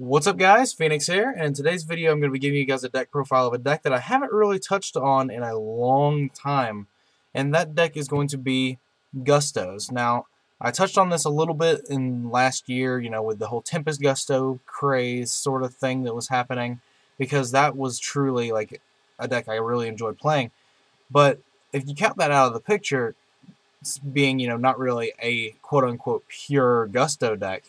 What's up guys, Phoenix here, and in today's video I'm going to be giving you guys a deck profile of a deck that I haven't really touched on in a long time, and that deck is going to be Gustos. Now, I touched on this a little bit in last year, you know, with the whole Tempest Gusto craze sort of thing that was happening, because that was truly like a deck I really enjoyed playing, but if you count that out of the picture, being, you know, not really a quote-unquote pure Gusto deck,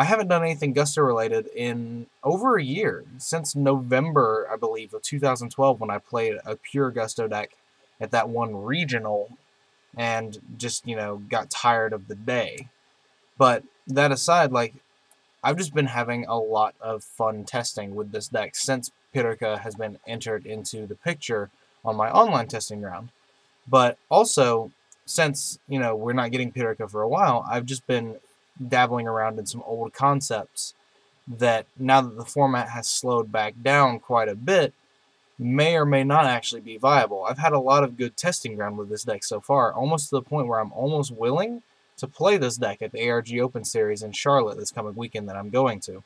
I haven't done anything Gusto related in over a year, since November, I believe, of 2012 when I played a pure Gusto deck at that one regional and just, you know, got tired of the day. But that aside, like, I've just been having a lot of fun testing with this deck since Pyrrhica has been entered into the picture on my online testing ground. But also, since, you know, we're not getting Pyrrhica for a while, I've just been dabbling around in some old concepts that now that the format has slowed back down quite a bit may or may not actually be viable. I've had a lot of good testing ground with this deck so far, almost to the point where I'm almost willing to play this deck at the ARG Open Series in Charlotte this coming weekend that I'm going to.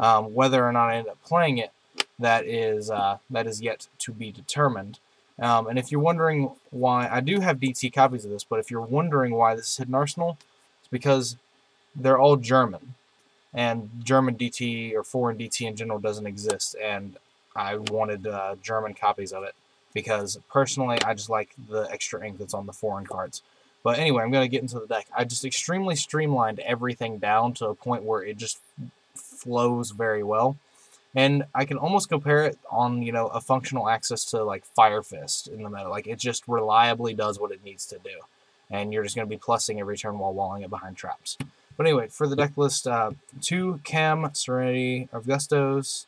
Um, whether or not I end up playing it, that is uh, that is yet to be determined. Um, and if you're wondering why, I do have DT copies of this, but if you're wondering why this is Hidden Arsenal, it's because they're all German. And German DT or foreign DT in general doesn't exist. And I wanted uh, German copies of it because personally I just like the extra ink that's on the foreign cards. But anyway, I'm going to get into the deck. I just extremely streamlined everything down to a point where it just flows very well. And I can almost compare it on, you know, a functional axis to like Fire Fist in the meta. Like it just reliably does what it needs to do. And you're just going to be plussing every turn while walling it behind traps. But anyway, for the deck list, uh, two Caam Serenity of Gustos,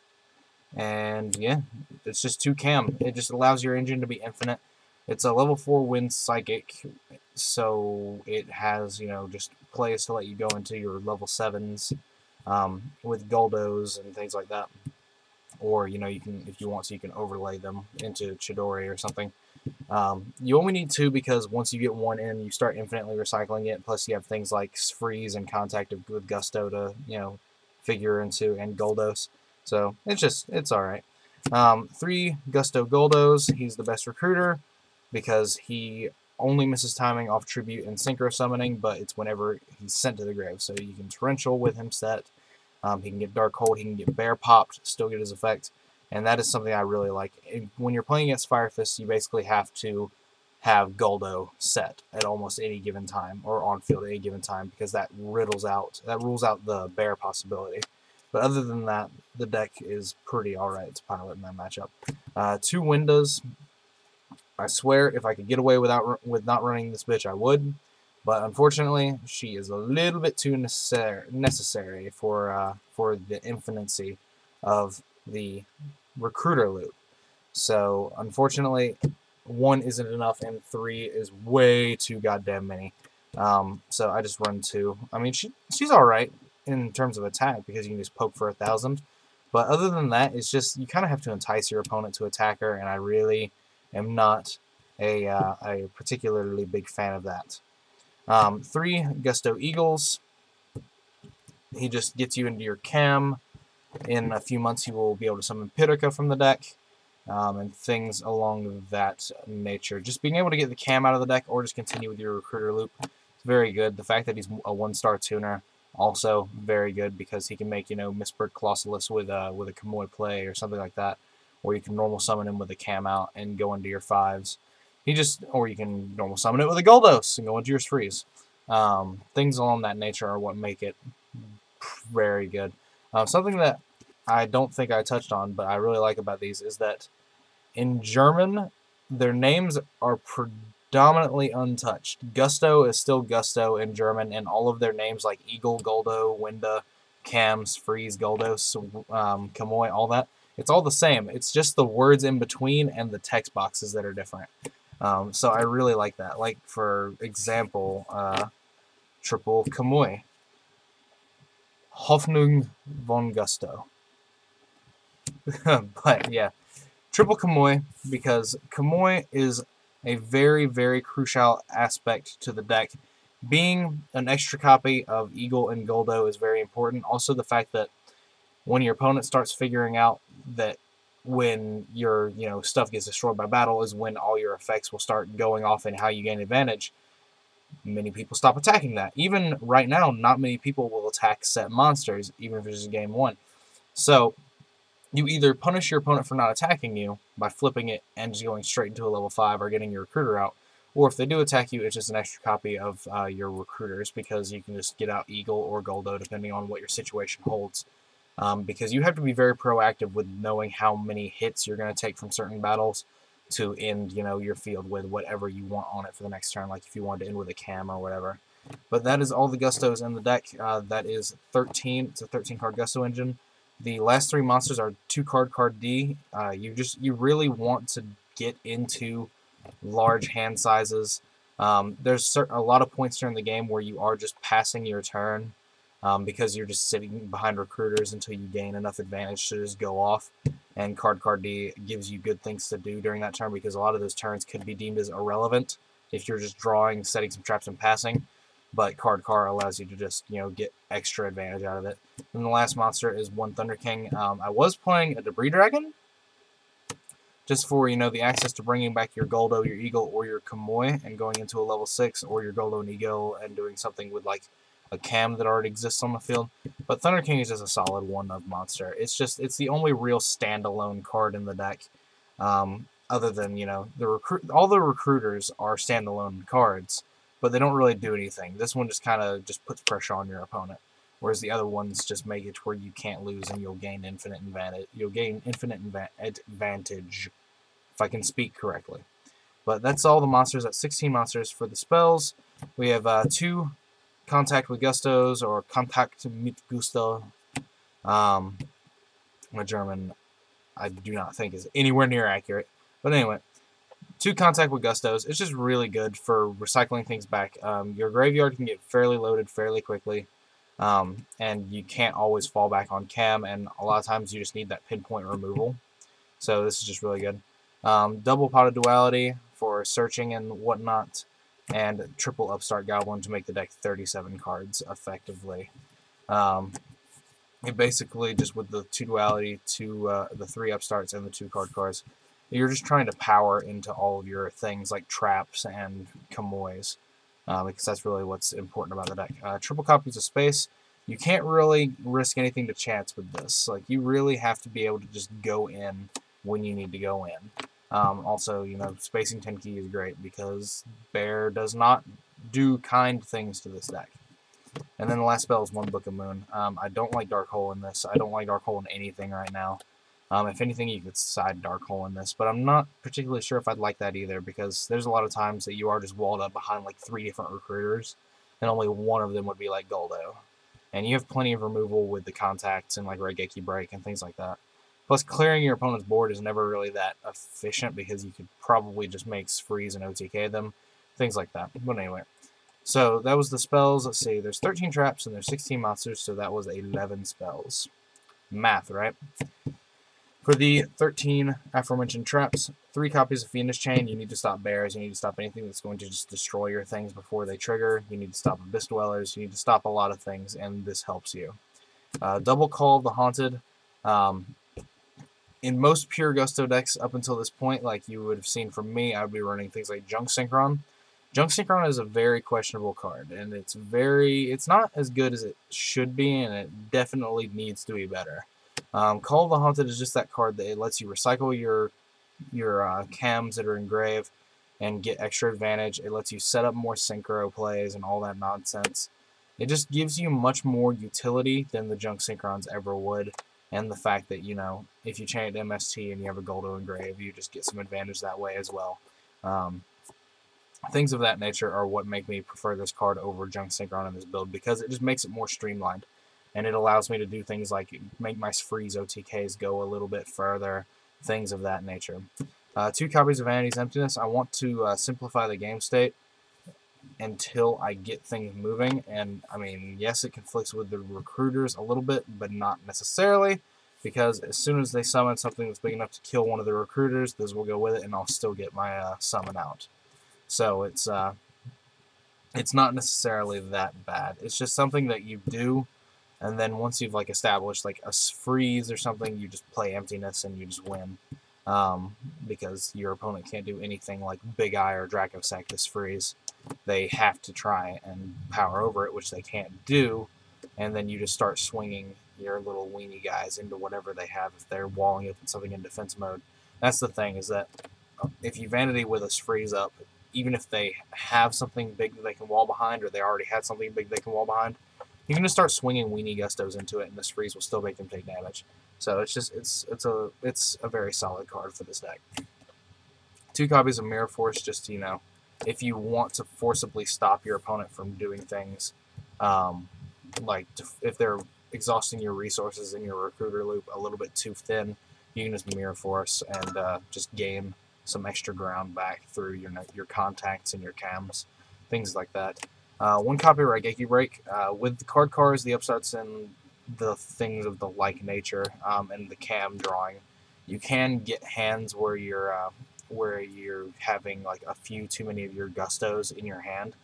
and yeah, it's just two Caam. It just allows your engine to be infinite. It's a level 4 wind psychic, so it has, you know, just plays to let you go into your level 7s um, with Goldos and things like that. Or, you know, you can, if you want to, you can overlay them into Chidori or something. Um, you only need two because once you get one in, you start infinitely recycling it. Plus, you have things like freeze and contact with gusto to you know figure into and Goldos. So it's just it's all right. Um, three gusto Goldos. He's the best recruiter because he only misses timing off tribute and synchro summoning, but it's whenever he's sent to the grave. So you can torrential with him set. Um, he can get Dark Hole. He can get bear popped. Still get his effect and that is something I really like. When you're playing against Fire Fist, you basically have to have Gulldo set at almost any given time, or on field at any given time, because that riddles out, that rules out the bear possibility. But other than that, the deck is pretty alright to pilot in that matchup. Uh, two windows. I swear, if I could get away without with not running this bitch, I would. But unfortunately, she is a little bit too necessary necessary for uh, for the infinicy of the recruiter loop. So unfortunately, one isn't enough, and three is way too goddamn many. Um, so I just run two. I mean, she she's all right in terms of attack because you can just poke for a thousand. But other than that, it's just you kind of have to entice your opponent to attack her, and I really am not a uh, a particularly big fan of that. Um, three Gusto Eagles. He just gets you into your Caam in a few months you will be able to summon Pyrrhica from the deck um, and things along that nature. Just being able to get the Caam out of the deck or just continue with your recruiter loop is very good. The fact that he's a one-star tuner also very good because he can make, you know, Mistborn Colossalus with a, with a Kamui play or something like that. Or you can normal summon him with a Caam out and go into your fives. He just, or you can normal summon it with a Gulldos and go into your freeze. Um, things along that nature are what make it very good. Uh, something that I don't think I touched on, but I really like about these is that in German, their names are predominantly untouched. Gusto is still Gusto in German, and all of their names like Eagle, Goldo, Winda, Caams, Freeze, Gulldos, um, Kamui, all that, it's all the same. It's just the words in between and the text boxes that are different. Um, so I really like that. Like, for example, uh, Triple Kamui. Hoffnung von Gusto. but yeah, triple Kamui because Kamui is a very, very crucial aspect to the deck. Being an extra copy of Eagle and Goldo is very important. Also the fact that when your opponent starts figuring out that when your you know stuff gets destroyed by battle is when all your effects will start going off and how you gain advantage many people stop attacking that even right now not many people will attack set monsters even if it's just game one so you either punish your opponent for not attacking you by flipping it and just going straight into a level 5 or getting your recruiter out or if they do attack you it's just an extra copy of uh, your recruiters because you can just get out Eagle or Goldo depending on what your situation holds um, because you have to be very proactive with knowing how many hits you're going to take from certain battles to end, you know, your field with whatever you want on it for the next turn, like if you wanted to end with a cam or whatever. But that is all the Gustos in the deck. Uh, that is 13. It's a 13 card Gusto engine. The last three monsters are two Card Car D. Uh, you just you really want to get into large hand sizes. Um, there's certain, a lot of points during the game where you are just passing your turn um, because you're just sitting behind recruiters until you gain enough advantage to just go off. And Card Car D gives you good things to do during that turn because a lot of those turns could be deemed as irrelevant if you're just drawing, setting some traps, and passing. But Card Car allows you to just, you know, get extra advantage out of it. And the last monster is one Thunder King. Um, I was playing a Debris Dragon, just for, you know, the access to bringing back your Gulldo, your Eagle, or your Kamui and going into a level 6, or your Gulldo and Eagle and doing something with, like, a cam that already exists on the field. But Thunder King is just a solid one of monster. It's just it's the only real standalone card in the deck. Um, other than you know the recruit, all the recruiters are standalone cards, but they don't really do anything. This one just kind of just puts pressure on your opponent, whereas the other ones just make it where you can't lose and you'll gain infinite advantage. You'll gain infinite advantage, if I can speak correctly. But that's all the monsters. At 16 monsters for the spells. We have uh, two contact with gustos or contact mit Gusto. Um, my German, I do not think is anywhere near accurate. But anyway, two contact with gustos. It's just really good for recycling things back. Um, your graveyard can get fairly loaded fairly quickly. Um, and you can't always fall back on cam, and a lot of times you just need that pinpoint removal. So this is just really good. Um, double of duality for searching and whatnot and triple Upstart Goblin to make the deck 37 cards effectively. Um, it basically just with the two duality, two uh, the three upstarts and the two card cards, you're just trying to power into all of your things like traps and Kamuys, uh, because that's really what's important about the deck. Uh, triple copies of space. You can't really risk anything to chance with this. Like you really have to be able to just go in when you need to go in. Um, also, you know, Spacing 10 key is great because Bear does not do kind things to this deck. And then the last spell is One Book of Moon. Um, I don't like Dark Hole in this. I don't like Dark Hole in anything right now. Um, if anything, you could side Dark Hole in this, but I'm not particularly sure if I'd like that either because there's a lot of times that you are just walled up behind like three different recruiters, and only one of them would be like Goldo. And you have plenty of removal with the contacts and like Raigeki Break and things like that. Plus, clearing your opponent's board is never really that efficient because you could probably just make freeze and OTK them, things like that. But anyway, so that was the spells. Let's see, there's 13 traps and there's 16 monsters, so that was 11 spells. Math, right? For the 13 aforementioned traps, three copies of Fiendish Chain, you need to stop bears, you need to stop anything that's going to just destroy your things before they trigger, you need to stop Abyss Dwellers, you need to stop a lot of things, and this helps you. Uh, double Call of the Haunted, um, in most pure Gusto decks up until this point, like you would have seen from me, I would be running things like Junk Synchron. Junk Synchron is a very questionable card, and it's very, it's not as good as it should be, and it definitely needs to be better. Um, Call of the Haunted is just that card that it lets you recycle your your uh, cams that are engraved and get extra advantage. It lets you set up more synchro plays and all that nonsense. It just gives you much more utility than the Junk Synchrons ever would and the fact that, you know, if you to MST and you have a Gulldo engrave, you just get some advantage that way as well. Um, things of that nature are what make me prefer this card over Junk Synchron in this build because it just makes it more streamlined. And it allows me to do things like make my freeze OTKs go a little bit further, things of that nature. Uh, two copies of Vanity's Emptiness. I want to uh, simplify the game state until I get things moving. And, I mean, yes, it conflicts with the recruiters a little bit, but not necessarily, because as soon as they summon something that's big enough to kill one of the recruiters, this will go with it, and I'll still get my uh, summon out. So it's, uh, it's not necessarily that bad. It's just something that you do And then once you've like established like a freeze or something, you just play emptiness and you just win. Um, because your opponent can't do anything like Big Eye or Dracossack freeze. They have to try and power over it, which they can't do. And then you just start swinging your little weenie guys into whatever they have if they're walling up something in defense mode. That's the thing is that uh, if you Vanity with a freeze up, even if they have something big that they can wall behind or they already had something big they can wall behind, you can just start swinging weenie gustos into it and this freeze will still make them take damage. So it's just it's it's a it's a very solid card for this deck. Two copies of Mirror Force just you know if you want to forcibly stop your opponent from doing things um, like if they're exhausting your resources in your recruiter loop a little bit too thin, you can just Mirror Force and uh, just gain some extra ground back through your your contacts and your cams, things like that. Uh, one copy of Raigeki Break. Uh, with the card cards, the upstarts, and the things of the like nature, um, and the cam drawing, you can get hands where you're uh, where you're having like a few too many of your gustos in your hand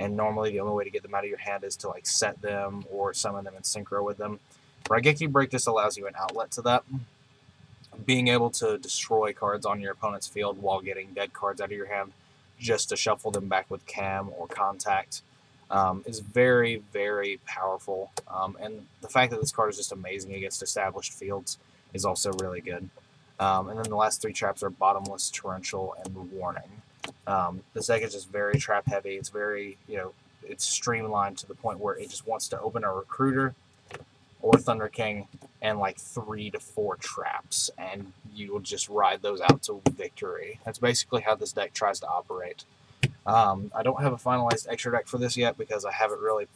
and normally the only way to get them out of your hand is to like set them or summon them in synchro with them. Raigeki Break just allows you an outlet to that. Being able to destroy cards on your opponent's field while getting dead cards out of your hand just to shuffle them back with Caam or Contact um, is very, very powerful. Um, and the fact that this card is just amazing against established fields is also really good. Um, and then the last three traps are Bottomless, Torrential, and Warning. Um, this deck is just very trap heavy. It's very, you know, it's streamlined to the point where it just wants to open a Recruiter or Thunder King and like three to four traps, and you will just ride those out to victory. That's basically how this deck tries to operate. Um, I don't have a finalized extra deck for this yet because I haven't really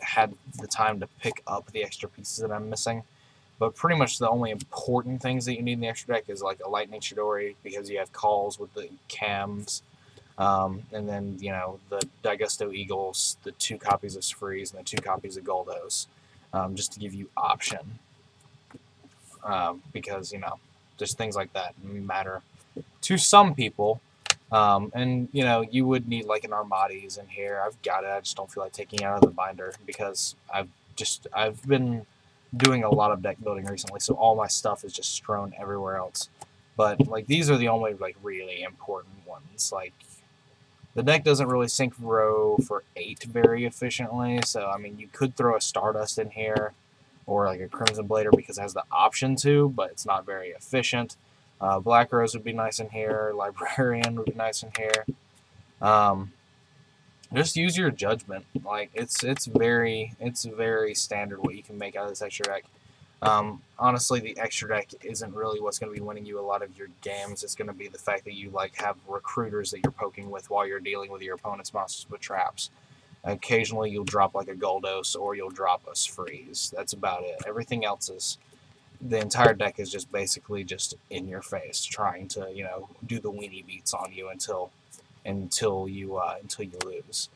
had the time to pick up the extra pieces that I'm missing. But pretty much the only important things that you need in the extra deck is like a Lightning Chidori because you have calls with the cams. Um, and then, you know, the Daigusto Eagles, the two copies of Sphreeze, and the two copies of Goldos, um, just to give you option. Um, because, you know, just things like that matter to some people. Um, and, you know, you would need like an Armades in here. I've got it. I just don't feel like taking out of the binder because I've just, I've been doing a lot of deck building recently, so all my stuff is just strewn everywhere else. But like these are the only like really important ones. Like the deck doesn't really sync row for eight very efficiently, so I mean you could throw a Stardust in here or like a Crimson Blader because it has the option to, but it's not very efficient. Uh, Black Rose would be nice in here. Librarian would be nice in here. Um, just use your judgment. Like it's it's very it's very standard what you can make out of this extra deck. Um, honestly, the extra deck isn't really what's going to be winning you a lot of your games. It's going to be the fact that you like have recruiters that you're poking with while you're dealing with your opponent's monsters with traps. Occasionally, you'll drop like a Goldos or you'll drop a Freeze. That's about it. Everything else is the entire deck is just basically just in your face, trying to you know do the weenie beats on you until until you uh, until you lose.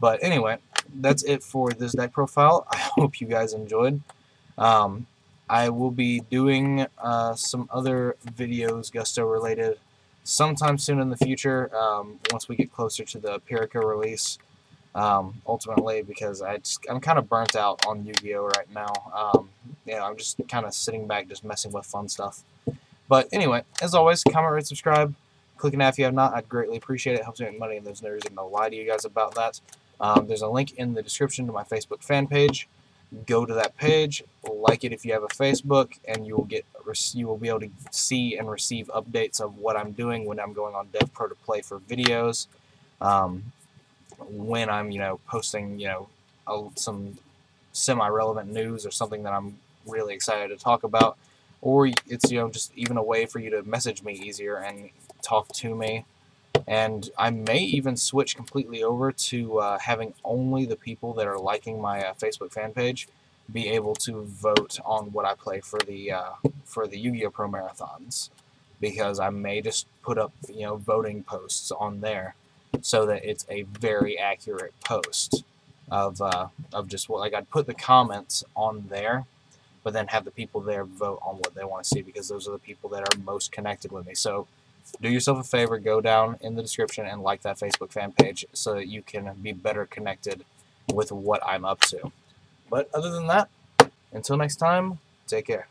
But anyway, that's it for this deck profile. I hope you guys enjoyed. Um, I will be doing uh, some other videos Gusto related sometime soon in the future um, once we get closer to the Pyrrhica release. Um, ultimately, because I just, I'm kind of burnt out on Yu-Gi-Oh right now. Um, you know, I'm just kind of sitting back, just messing with fun stuff. But anyway, as always, comment, rate, subscribe. Click that if you have not. I'd greatly appreciate it. it helps me make money, and there's no reason to lie to you guys about that. Um, there's a link in the description to my Facebook fan page. Go to that page, like it if you have a Facebook, and you will get you will be able to see and receive updates of what I'm doing when I'm going on DevPro to play for videos. Um, when I'm you know posting you know some semi-relevant news or something that I'm really excited to talk about or it's you know just even a way for you to message me easier and talk to me. And I may even switch completely over to uh, having only the people that are liking my uh, Facebook fan page be able to vote on what I play for the uh, for the Yu-Gi-Oh! Pro Marathons, because I may just put up you know voting posts on there, so that it's a very accurate post of uh, of just what like I'd put the comments on there, but then have the people there vote on what they want to see because those are the people that are most connected with me. So do yourself a favor, go down in the description and like that Facebook fan page so that you can be better connected with what I'm up to. But other than that, Until next time, take care.